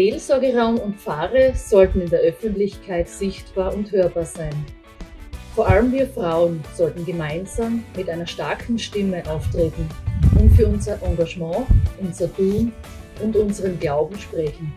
Seelsorgeraum und Pfarre sollten in der Öffentlichkeit sichtbar und hörbar sein. Vor allem wir Frauen sollten gemeinsam mit einer starken Stimme auftreten und für unser Engagement, unser Tun und unseren Glauben sprechen.